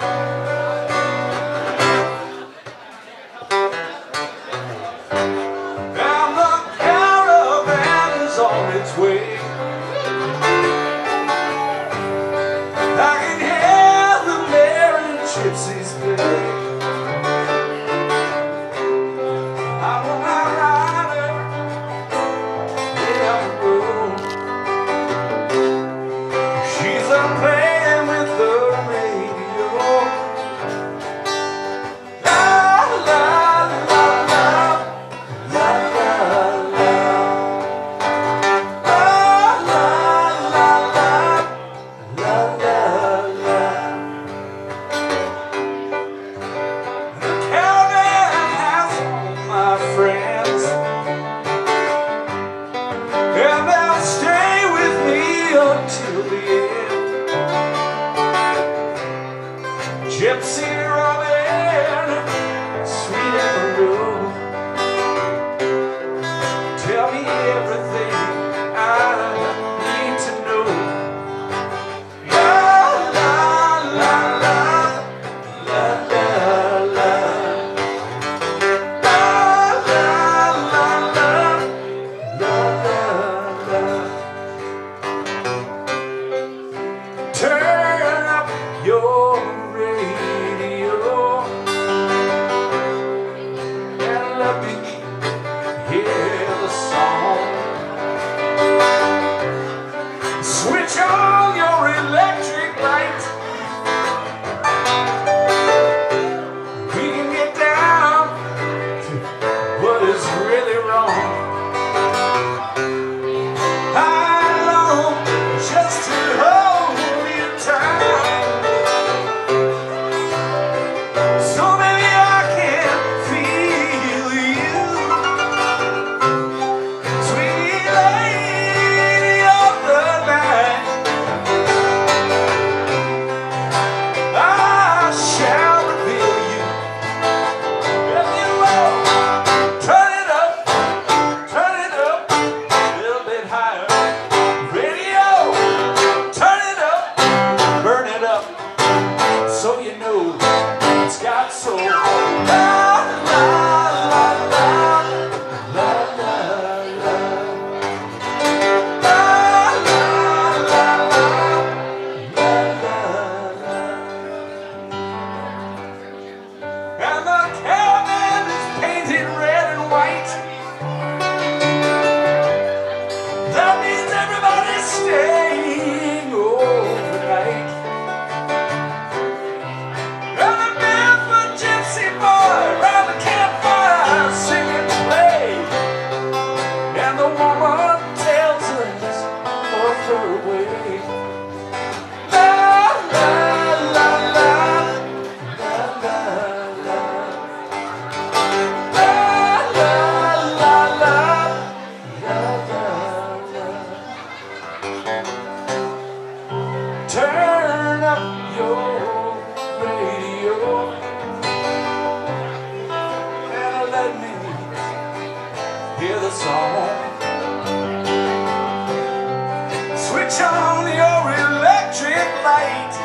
song. Switch on your electric light.